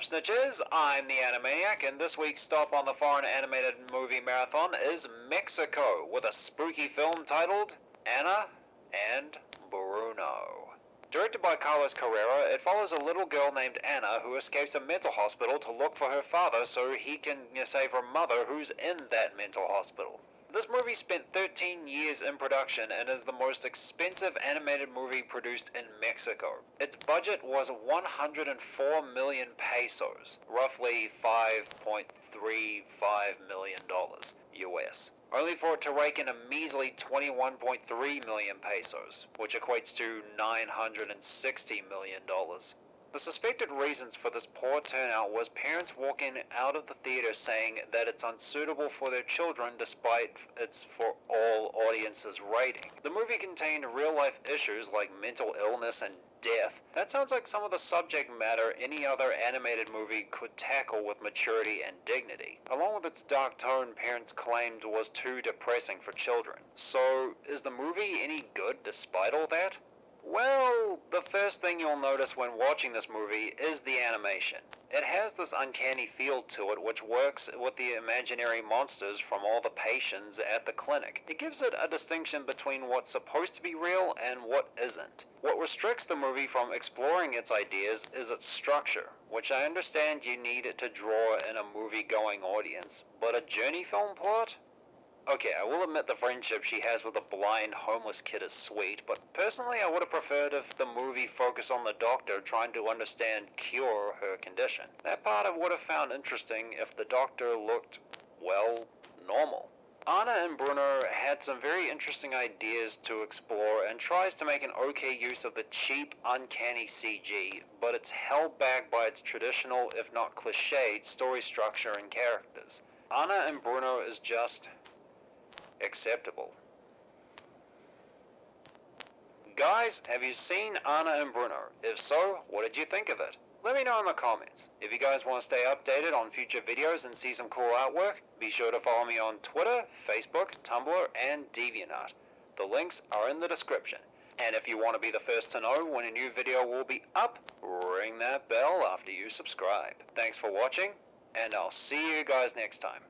up, snitches? I'm the Animaniac, and this week's stop on the foreign animated movie marathon is Mexico with a spooky film titled Ana and Bruno. Directed by Carlos Carrera, it follows a little girl named Ana who escapes a mental hospital to look for her father so he can save her mother who's in that mental hospital. This movie spent 13 years in production and is the most expensive animated movie produced in Mexico. Its budget was 104 million pesos, roughly 5.35 million dollars US, only for it to rake in a measly 21.3 million pesos, which equates to 960 million dollars. The suspected reasons for this poor turnout was parents walking out of the theater saying that it's unsuitable for their children despite its for all audiences rating. The movie contained real life issues like mental illness and death. That sounds like some of the subject matter any other animated movie could tackle with maturity and dignity. Along with its dark tone, parents claimed was too depressing for children. So, is the movie any good despite all that? Well, the first thing you'll notice when watching this movie is the animation. It has this uncanny feel to it which works with the imaginary monsters from all the patients at the clinic. It gives it a distinction between what's supposed to be real and what isn't. What restricts the movie from exploring its ideas is its structure, which I understand you need to draw in a movie going audience, but a journey film plot? Okay, I will admit the friendship she has with the blind homeless kid is sweet, but personally I would have preferred if the movie focused on the doctor trying to understand cure her condition. That part I would have found interesting if the doctor looked, well, normal. Ana and Bruno had some very interesting ideas to explore and tries to make an okay use of the cheap, uncanny CG, but it's held back by its traditional, if not cliched, story structure and characters. Ana and Bruno is just acceptable. Guys, have you seen Ana and Bruno? If so, what did you think of it? Let me know in the comments. If you guys want to stay updated on future videos and see some cool artwork, be sure to follow me on Twitter, Facebook, Tumblr, and DeviantArt. The links are in the description. And if you want to be the first to know when a new video will be up, ring that bell after you subscribe. Thanks for watching, and I'll see you guys next time.